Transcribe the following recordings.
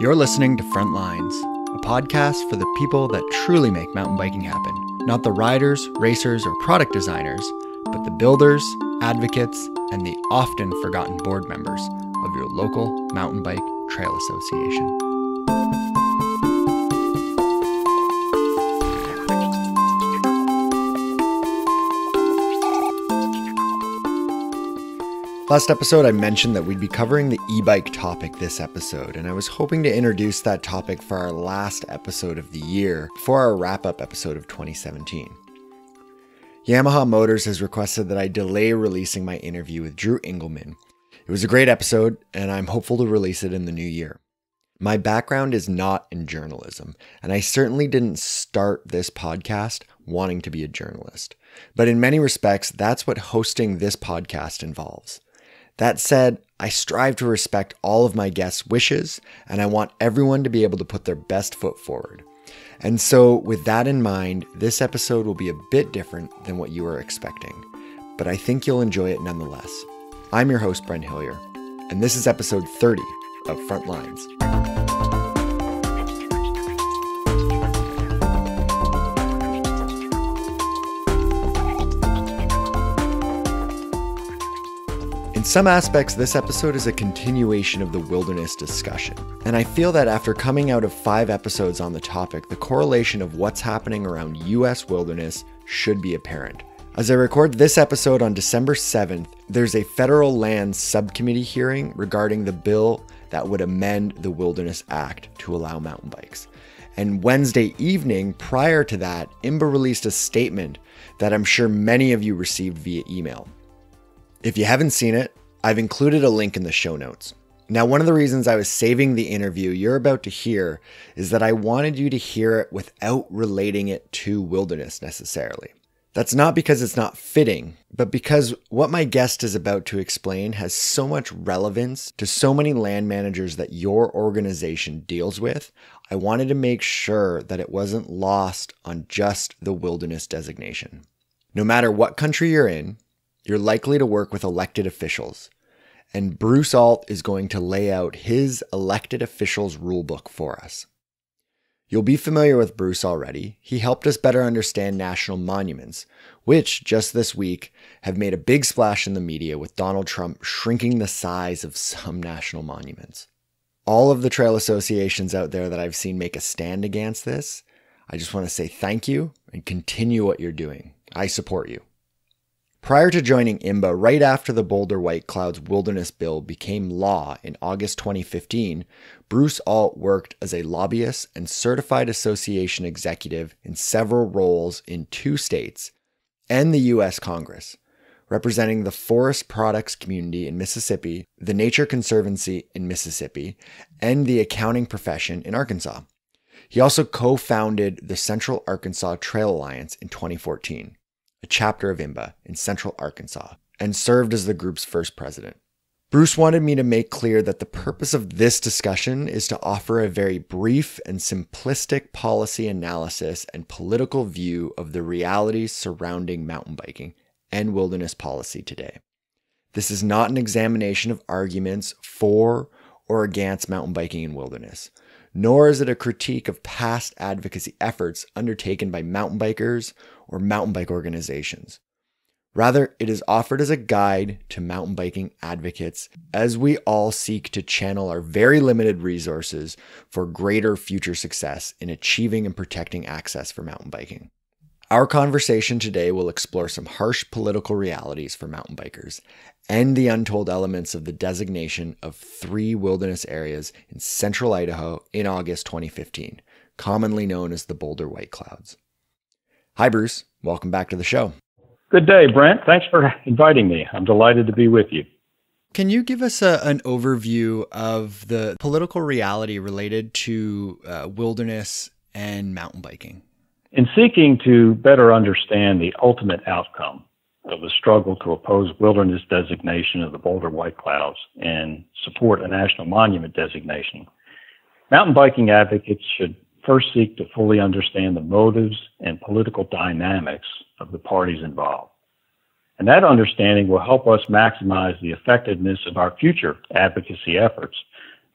You're listening to Frontlines, a podcast for the people that truly make mountain biking happen. Not the riders, racers, or product designers, but the builders, advocates, and the often forgotten board members of your local mountain bike trail association. Last episode, I mentioned that we'd be covering the e bike topic this episode, and I was hoping to introduce that topic for our last episode of the year for our wrap up episode of 2017. Yamaha Motors has requested that I delay releasing my interview with Drew Engelman. It was a great episode, and I'm hopeful to release it in the new year. My background is not in journalism, and I certainly didn't start this podcast wanting to be a journalist. But in many respects, that's what hosting this podcast involves. That said, I strive to respect all of my guests' wishes, and I want everyone to be able to put their best foot forward. And so, with that in mind, this episode will be a bit different than what you are expecting, but I think you'll enjoy it nonetheless. I'm your host, Brent Hillier, and this is episode 30 of Frontlines. In some aspects, this episode is a continuation of the wilderness discussion. And I feel that after coming out of five episodes on the topic, the correlation of what's happening around US wilderness should be apparent. As I record this episode on December 7th, there's a federal lands subcommittee hearing regarding the bill that would amend the Wilderness Act to allow mountain bikes. And Wednesday evening, prior to that, IMBA released a statement that I'm sure many of you received via email. If you haven't seen it, I've included a link in the show notes. Now, one of the reasons I was saving the interview you're about to hear is that I wanted you to hear it without relating it to wilderness necessarily. That's not because it's not fitting, but because what my guest is about to explain has so much relevance to so many land managers that your organization deals with. I wanted to make sure that it wasn't lost on just the wilderness designation. No matter what country you're in, you're likely to work with elected officials. And Bruce Alt is going to lay out his elected officials rulebook for us. You'll be familiar with Bruce already. He helped us better understand national monuments, which just this week have made a big splash in the media with Donald Trump shrinking the size of some national monuments. All of the trail associations out there that I've seen make a stand against this, I just want to say thank you and continue what you're doing. I support you. Prior to joining IMBA, right after the Boulder White Clouds Wilderness Bill became law in August 2015, Bruce Alt worked as a lobbyist and certified association executive in several roles in two states and the U.S. Congress, representing the forest products community in Mississippi, the Nature Conservancy in Mississippi, and the accounting profession in Arkansas. He also co founded the Central Arkansas Trail Alliance in 2014 a chapter of IMBA in central Arkansas, and served as the group's first president. Bruce wanted me to make clear that the purpose of this discussion is to offer a very brief and simplistic policy analysis and political view of the realities surrounding mountain biking and wilderness policy today. This is not an examination of arguments for or against mountain biking and wilderness, nor is it a critique of past advocacy efforts undertaken by mountain bikers or mountain bike organizations. Rather, it is offered as a guide to mountain biking advocates as we all seek to channel our very limited resources for greater future success in achieving and protecting access for mountain biking. Our conversation today will explore some harsh political realities for mountain bikers and the untold elements of the designation of three wilderness areas in central Idaho in August 2015, commonly known as the Boulder White Clouds. Hi, Bruce. Welcome back to the show. Good day, Brent. Thanks for inviting me. I'm delighted to be with you. Can you give us a, an overview of the political reality related to uh, wilderness and mountain biking? In seeking to better understand the ultimate outcome of the struggle to oppose wilderness designation of the Boulder White Clouds and support a national monument designation, mountain biking advocates should first seek to fully understand the motives and political dynamics of the parties involved. And that understanding will help us maximize the effectiveness of our future advocacy efforts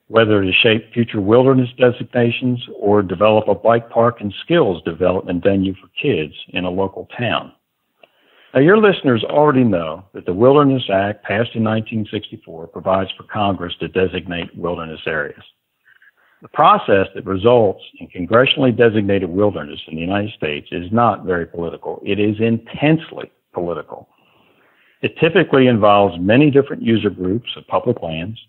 whether to shape future wilderness designations or develop a bike park and skills development venue for kids in a local town. Now, your listeners already know that the Wilderness Act passed in 1964 provides for Congress to designate wilderness areas. The process that results in congressionally designated wilderness in the United States is not very political. It is intensely political. It typically involves many different user groups of public lands,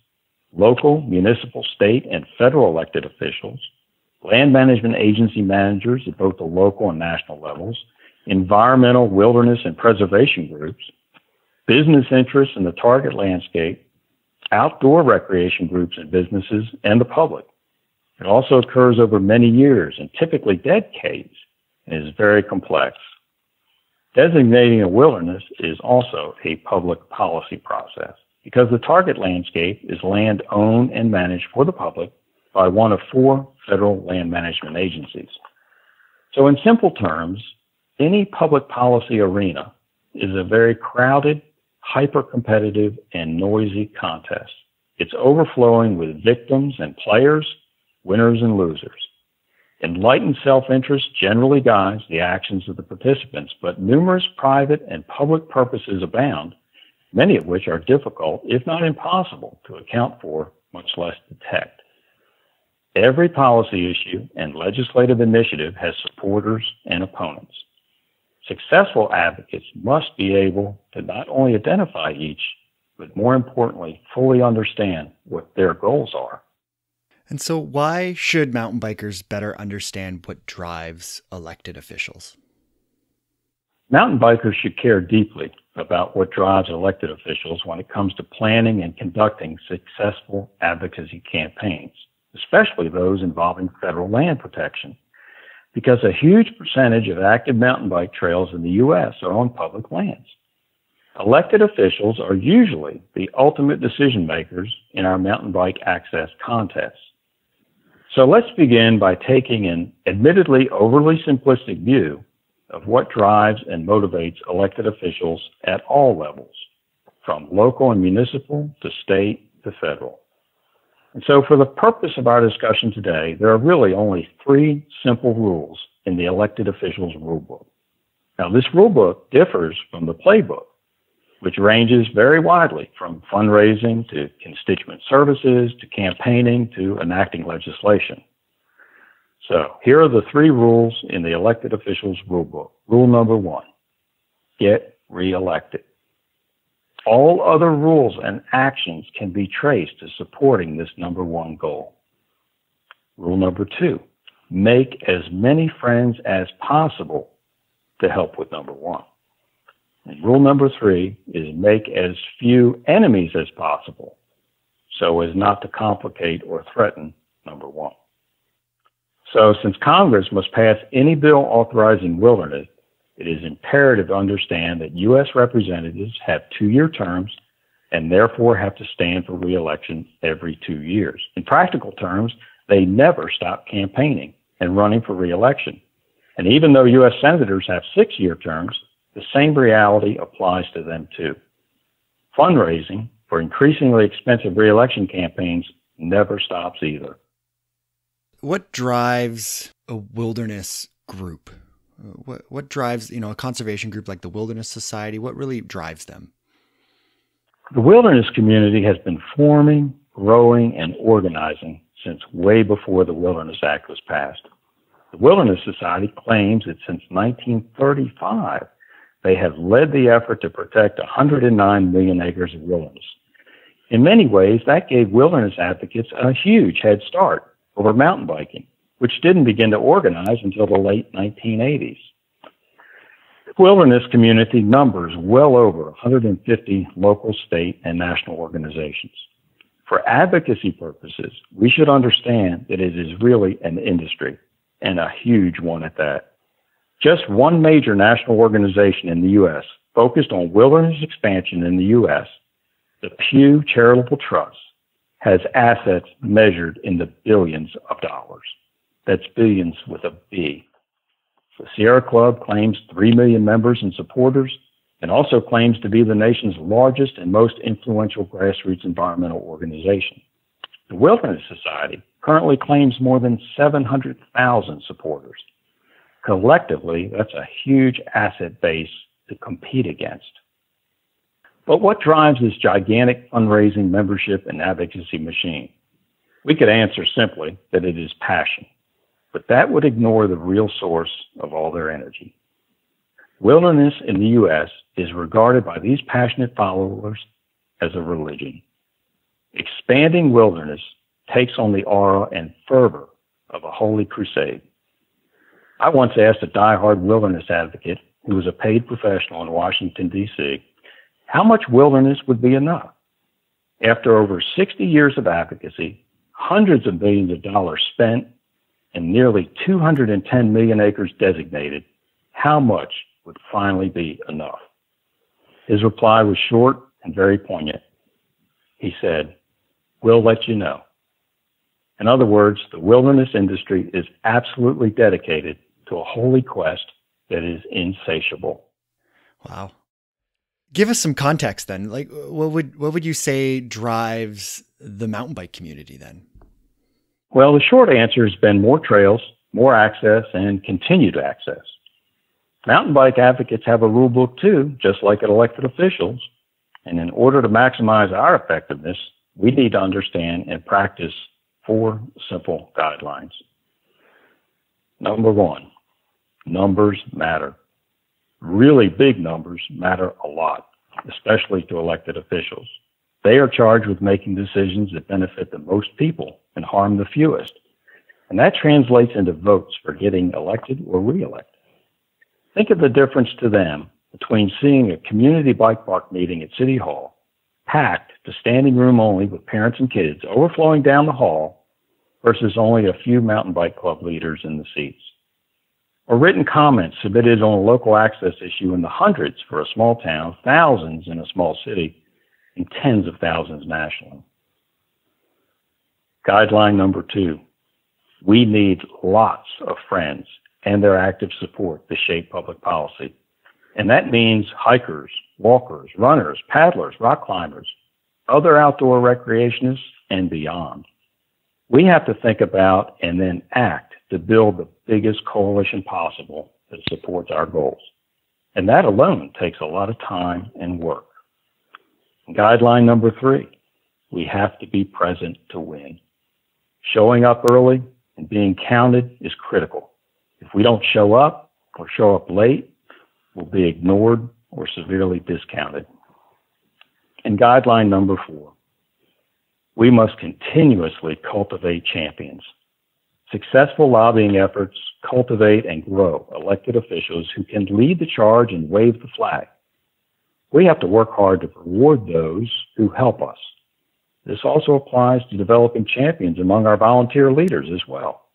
local, municipal, state, and federal elected officials, land management agency managers at both the local and national levels, environmental, wilderness, and preservation groups, business interests in the target landscape, outdoor recreation groups and businesses, and the public. It also occurs over many years and typically decades and is very complex. Designating a wilderness is also a public policy process because the target landscape is land owned and managed for the public by one of four federal land management agencies. So, in simple terms, any public policy arena is a very crowded, hyper competitive, and noisy contest. It's overflowing with victims and players, winners and losers. Enlightened self-interest generally guides the actions of the participants, but numerous private and public purposes abound, many of which are difficult, if not impossible, to account for, much less detect. Every policy issue and legislative initiative has supporters and opponents. Successful advocates must be able to not only identify each, but more importantly, fully understand what their goals are. And so, why should mountain bikers better understand what drives elected officials? Mountain bikers should care deeply about what drives elected officials when it comes to planning and conducting successful advocacy campaigns, especially those involving federal land protection, because a huge percentage of active mountain bike trails in the U.S. are on public lands. Elected officials are usually the ultimate decision makers in our mountain bike access contests. So let's begin by taking an admittedly overly simplistic view of what drives and motivates elected officials at all levels, from local and municipal to state to federal. And so for the purpose of our discussion today, there are really only three simple rules in the elected officials rulebook. Now this rulebook differs from the playbook which ranges very widely from fundraising to constituent services to campaigning to enacting legislation. So here are the three rules in the elected officials rulebook. Rule number one, get reelected. All other rules and actions can be traced to supporting this number one goal. Rule number two, make as many friends as possible to help with number one. Rule number three is make as few enemies as possible so as not to complicate or threaten number one. So since Congress must pass any bill authorizing wilderness, it is imperative to understand that U.S. representatives have two-year terms and therefore have to stand for reelection every two years. In practical terms, they never stop campaigning and running for reelection. And even though U.S. senators have six-year terms, the same reality applies to them too. Fundraising for increasingly expensive reelection campaigns never stops either. What drives a wilderness group? What, what drives, you know, a conservation group like the Wilderness Society? What really drives them? The wilderness community has been forming, growing, and organizing since way before the Wilderness Act was passed. The Wilderness Society claims that since 1935, they have led the effort to protect 109 million acres of wilderness. In many ways, that gave wilderness advocates a huge head start over mountain biking, which didn't begin to organize until the late 1980s. The wilderness community numbers well over 150 local, state, and national organizations. For advocacy purposes, we should understand that it is really an industry, and a huge one at that. Just one major national organization in the U.S. focused on wilderness expansion in the U.S., the Pew Charitable Trust, has assets measured in the billions of dollars. That's billions with a B. The Sierra Club claims 3 million members and supporters and also claims to be the nation's largest and most influential grassroots environmental organization. The Wilderness Society currently claims more than 700,000 supporters. Collectively, that's a huge asset base to compete against. But what drives this gigantic fundraising membership and advocacy machine? We could answer simply that it is passion, but that would ignore the real source of all their energy. Wilderness in the U.S. is regarded by these passionate followers as a religion. Expanding wilderness takes on the aura and fervor of a holy crusade. I once asked a die-hard wilderness advocate who was a paid professional in Washington, D.C., how much wilderness would be enough? After over 60 years of advocacy, hundreds of billions of dollars spent, and nearly 210 million acres designated, how much would finally be enough? His reply was short and very poignant. He said, We'll let you know. In other words, the wilderness industry is absolutely dedicated to a holy quest that is insatiable. Wow. Give us some context then. Like what would what would you say drives the mountain bike community then? Well, the short answer has been more trails, more access, and continued access. Mountain bike advocates have a rule book too, just like elected officials. And in order to maximize our effectiveness, we need to understand and practice four simple guidelines. Number one, numbers matter. Really big numbers matter a lot, especially to elected officials. They are charged with making decisions that benefit the most people and harm the fewest. And that translates into votes for getting elected or reelected. Think of the difference to them between seeing a community bike park meeting at City Hall, packed to standing room only with parents and kids overflowing down the hall, versus only a few mountain bike club leaders in the seats. Or written comments submitted on a local access issue in the hundreds for a small town, thousands in a small city, and tens of thousands nationally. Guideline number two we need lots of friends and their active support to shape public policy. And that means hikers, walkers, runners, paddlers, rock climbers, other outdoor recreationists, and beyond. We have to think about and then act to build the biggest coalition possible that supports our goals. And that alone takes a lot of time and work. Guideline number three, we have to be present to win. Showing up early and being counted is critical. If we don't show up or show up late, we'll be ignored or severely discounted. And guideline number four, we must continuously cultivate champions. Successful lobbying efforts cultivate and grow elected officials who can lead the charge and wave the flag. We have to work hard to reward those who help us. This also applies to developing champions among our volunteer leaders as well.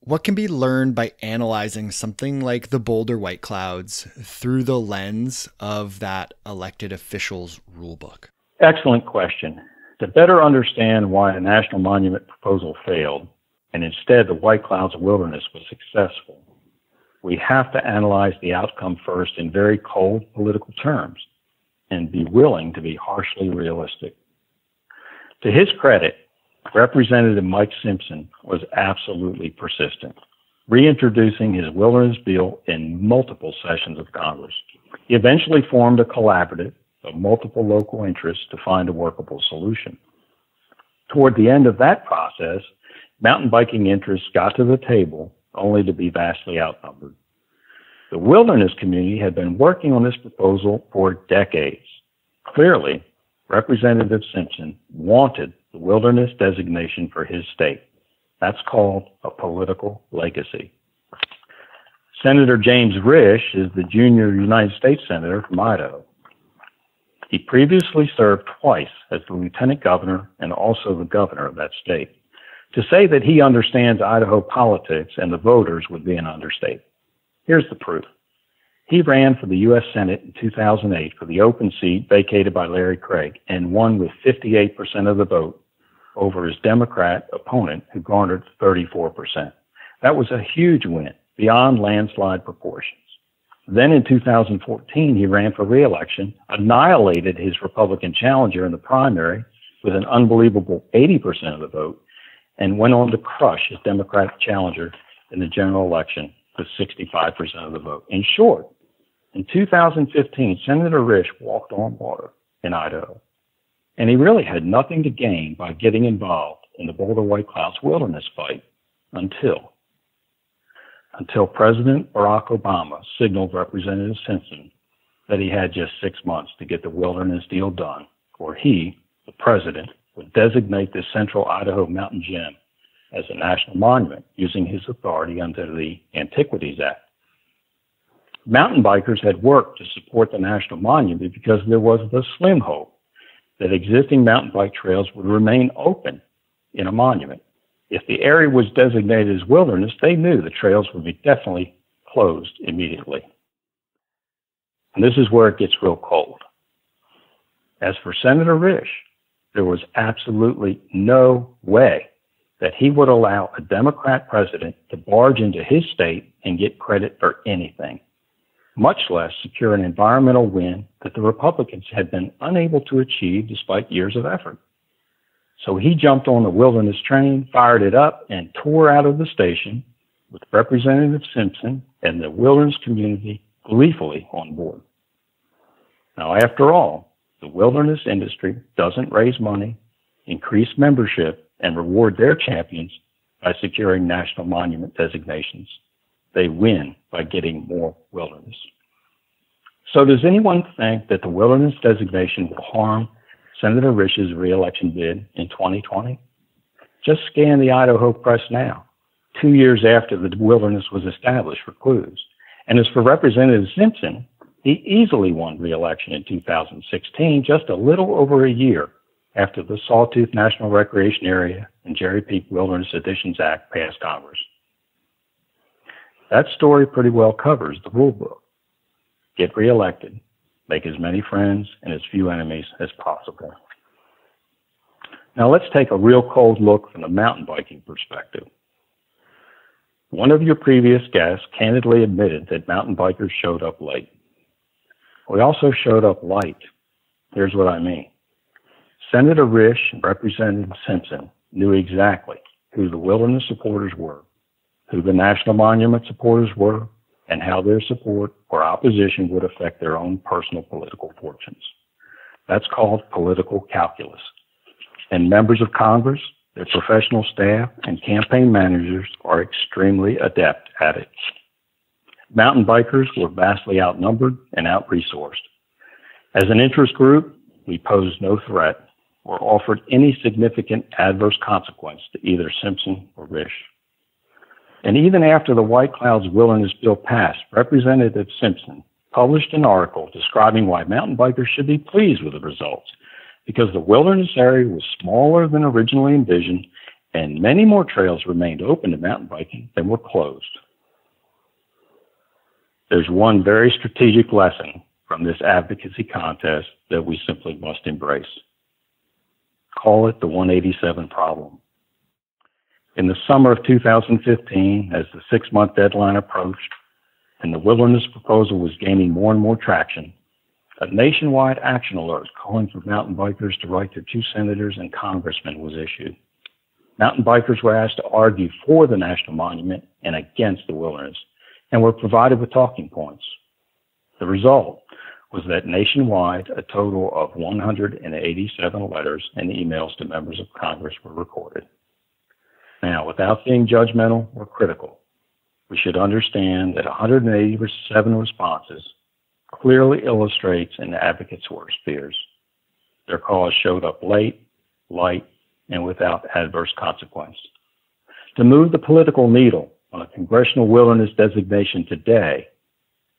What can be learned by analyzing something like the Boulder White Clouds through the lens of that elected official's rulebook? Excellent question. To better understand why a national monument proposal failed, and instead the White Clouds Wilderness was successful, we have to analyze the outcome first in very cold political terms and be willing to be harshly realistic. To his credit, Representative Mike Simpson was absolutely persistent, reintroducing his wilderness bill in multiple sessions of Congress. He eventually formed a collaborative of multiple local interests to find a workable solution. Toward the end of that process, mountain biking interests got to the table only to be vastly outnumbered. The wilderness community had been working on this proposal for decades. Clearly, Representative Simpson wanted the wilderness designation for his state. That's called a political legacy. Senator James Risch is the junior United States Senator from Idaho. He previously served twice as the lieutenant governor and also the governor of that state. To say that he understands Idaho politics and the voters would be an understatement. Here's the proof. He ran for the U.S. Senate in 2008 for the open seat vacated by Larry Craig and won with 58% of the vote over his Democrat opponent who garnered 34%. That was a huge win beyond landslide proportions. Then in 2014, he ran for reelection, annihilated his Republican challenger in the primary, with an unbelievable 80% of the vote and went on to crush his Democratic challenger in the general election with 65% of the vote. In short, in 2015, Senator Risch walked on water in Idaho, and he really had nothing to gain by getting involved in the Boulder White Clouds wilderness fight until until President Barack Obama signaled Representative Simpson that he had just six months to get the wilderness deal done, or he, the president, would designate the central Idaho mountain gem as a national monument using his authority under the Antiquities Act. Mountain bikers had worked to support the national monument because there was the slim hope that existing mountain bike trails would remain open in a monument. If the area was designated as wilderness, they knew the trails would be definitely closed immediately. And this is where it gets real cold. As for Senator Risch, there was absolutely no way that he would allow a Democrat president to barge into his state and get credit for anything, much less secure an environmental win that the Republicans had been unable to achieve despite years of effort. So he jumped on the wilderness train, fired it up, and tore out of the station with Representative Simpson and the wilderness community gleefully on board. Now, after all, the wilderness industry doesn't raise money, increase membership, and reward their champions by securing national monument designations. They win by getting more wilderness. So does anyone think that the wilderness designation will harm Senator Risch's reelection bid in 2020? Just scan the Idaho press now, two years after the wilderness was established for clues. And as for Representative Simpson, he easily won re-election in 2016, just a little over a year after the Sawtooth National Recreation Area and Jerry Peak Wilderness Additions Act passed Congress. That story pretty well covers the rule book. Get reelected, make as many friends and as few enemies as possible. Now let's take a real cold look from the mountain biking perspective. One of your previous guests candidly admitted that mountain bikers showed up late. We also showed up light. Here's what I mean. Senator Risch and Representative Simpson knew exactly who the wilderness supporters were, who the National Monument supporters were, and how their support or opposition would affect their own personal political fortunes. That's called political calculus. And members of Congress, their professional staff, and campaign managers are extremely adept at it. Mountain bikers were vastly outnumbered and out-resourced. As an interest group, we posed no threat or offered any significant adverse consequence to either Simpson or Risch. And even after the White Clouds Wilderness Bill passed, Representative Simpson published an article describing why mountain bikers should be pleased with the results because the wilderness area was smaller than originally envisioned and many more trails remained open to mountain biking than were closed. There's one very strategic lesson from this advocacy contest that we simply must embrace. Call it the 187 problem. In the summer of 2015, as the six month deadline approached and the wilderness proposal was gaining more and more traction, a nationwide action alert calling for mountain bikers to write to two senators and congressmen was issued. Mountain bikers were asked to argue for the national monument and against the wilderness and were provided with talking points. The result was that nationwide, a total of 187 letters and emails to members of Congress were recorded. Now, without being judgmental or critical, we should understand that 187 responses clearly illustrates an advocate's worst fears. Their cause showed up late, light, and without adverse consequence. To move the political needle on a congressional wilderness designation today,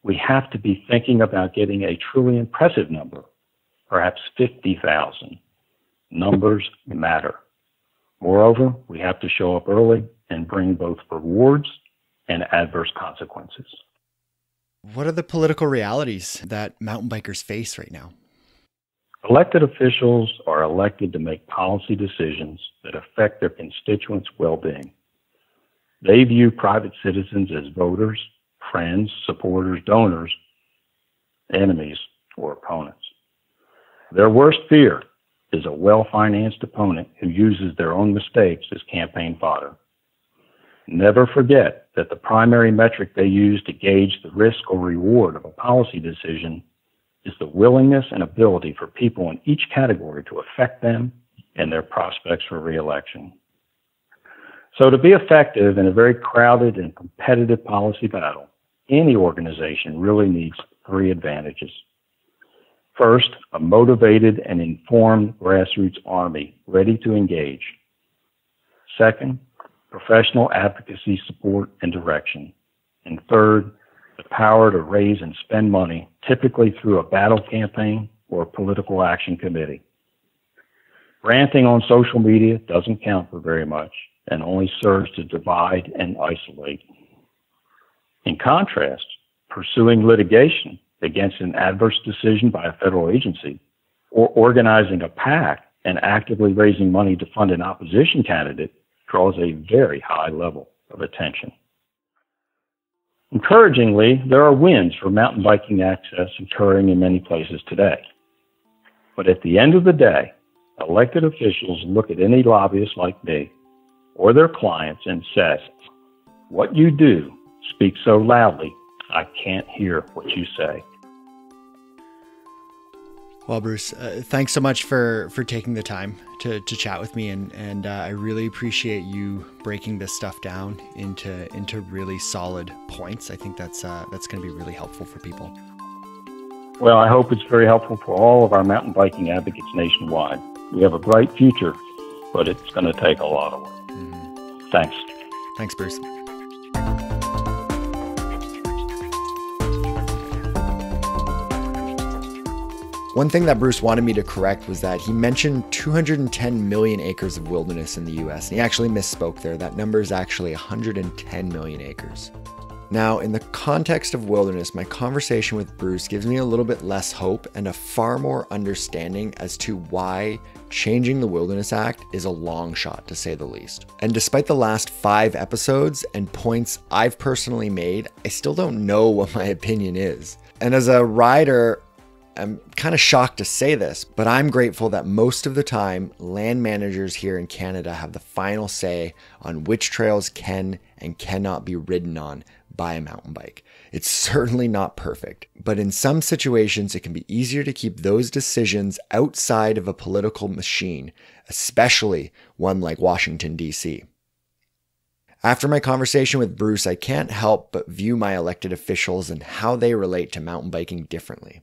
we have to be thinking about getting a truly impressive number, perhaps 50,000. Numbers matter. Moreover, we have to show up early and bring both rewards and adverse consequences. What are the political realities that mountain bikers face right now? Elected officials are elected to make policy decisions that affect their constituents' well being. They view private citizens as voters, friends, supporters, donors, enemies, or opponents. Their worst fear is a well financed opponent who uses their own mistakes as campaign fodder. Never forget that the primary metric they use to gauge the risk or reward of a policy decision is the willingness and ability for people in each category to affect them and their prospects for reelection. So to be effective in a very crowded and competitive policy battle, any organization really needs three advantages. First, a motivated and informed grassroots army ready to engage. Second, professional advocacy support and direction. And third, the power to raise and spend money, typically through a battle campaign or a political action committee. Ranting on social media doesn't count for very much and only serves to divide and isolate. In contrast, pursuing litigation against an adverse decision by a federal agency or organizing a PAC and actively raising money to fund an opposition candidate draws a very high level of attention. Encouragingly, there are wins for mountain biking access occurring in many places today. But at the end of the day, elected officials look at any lobbyist like me or their clients and says, What you do speaks so loudly, I can't hear what you say. Well, Bruce, uh, thanks so much for for taking the time to, to chat with me, and and uh, I really appreciate you breaking this stuff down into into really solid points. I think that's uh, that's going to be really helpful for people. Well, I hope it's very helpful for all of our mountain biking advocates nationwide. We have a bright future, but it's going to take a lot of work. Thanks. Thanks, Bruce. One thing that Bruce wanted me to correct was that he mentioned 210 million acres of wilderness in the US. And he actually misspoke there. That number is actually 110 million acres. Now, in the context of wilderness, my conversation with Bruce gives me a little bit less hope and a far more understanding as to why changing the Wilderness Act is a long shot, to say the least. And despite the last five episodes and points I've personally made, I still don't know what my opinion is. And as a rider, I'm kind of shocked to say this, but I'm grateful that most of the time, land managers here in Canada have the final say on which trails can and cannot be ridden on by a mountain bike. It's certainly not perfect, but in some situations, it can be easier to keep those decisions outside of a political machine, especially one like Washington, D.C. After my conversation with Bruce, I can't help but view my elected officials and how they relate to mountain biking differently.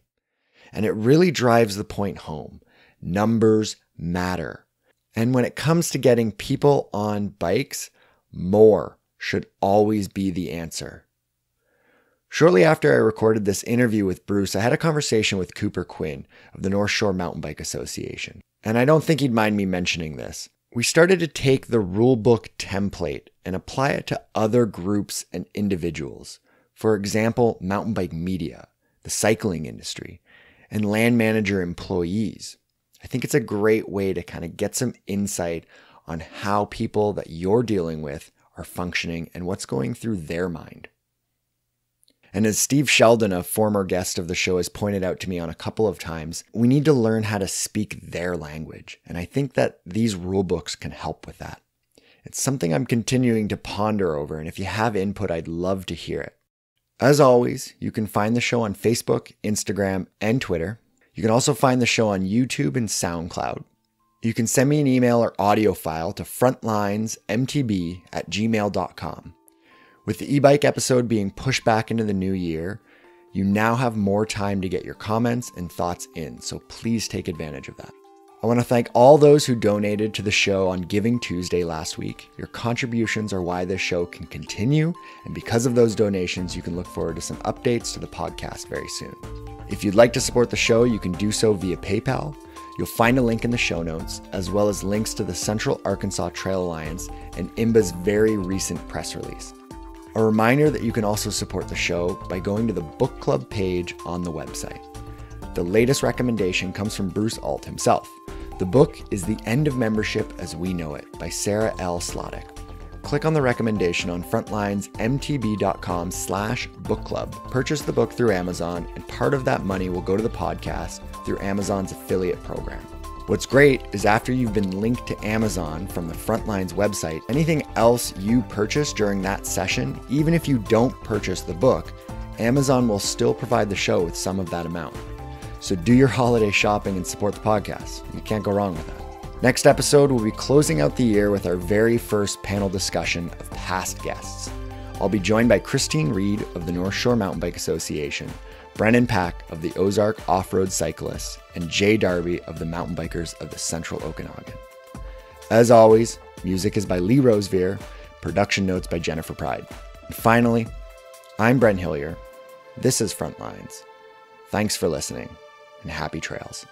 And it really drives the point home. Numbers matter. And when it comes to getting people on bikes, more should always be the answer. Shortly after I recorded this interview with Bruce, I had a conversation with Cooper Quinn of the North Shore Mountain Bike Association. And I don't think he'd mind me mentioning this. We started to take the rulebook template and apply it to other groups and individuals. For example, mountain bike media, the cycling industry, and land manager employees. I think it's a great way to kind of get some insight on how people that you're dealing with are functioning and what's going through their mind. And as Steve Sheldon, a former guest of the show, has pointed out to me on a couple of times, we need to learn how to speak their language. And I think that these rule books can help with that. It's something I'm continuing to ponder over, and if you have input, I'd love to hear it. As always, you can find the show on Facebook, Instagram, and Twitter. You can also find the show on YouTube and SoundCloud. You can send me an email or audio file to frontlinesmtb at gmail.com. With the e bike episode being pushed back into the new year, you now have more time to get your comments and thoughts in, so please take advantage of that. I want to thank all those who donated to the show on Giving Tuesday last week. Your contributions are why this show can continue, and because of those donations, you can look forward to some updates to the podcast very soon. If you'd like to support the show, you can do so via PayPal. You'll find a link in the show notes, as well as links to the Central Arkansas Trail Alliance and IMBA's very recent press release. A reminder that you can also support the show by going to the book club page on the website. The latest recommendation comes from Bruce Alt himself. The book is The End of Membership as We Know It by Sarah L. Sladek. Click on the recommendation on frontlinesmtb.com slash book club. Purchase the book through Amazon, and part of that money will go to the podcast through Amazon's affiliate program. What's great is after you've been linked to Amazon from the Frontlines website, anything else you purchase during that session, even if you don't purchase the book, Amazon will still provide the show with some of that amount. So do your holiday shopping and support the podcast. You can't go wrong with that. Next episode, we'll be closing out the year with our very first panel discussion of past guests. I'll be joined by Christine Reed of the North Shore Mountain Bike Association, Brennan Pack of the Ozark Off Road Cyclists, and Jay Darby of the Mountain Bikers of the Central Okanagan. As always, music is by Lee Rosevere, production notes by Jennifer Pride. And finally, I'm Brent Hillier. This is Frontlines. Thanks for listening, and happy trails.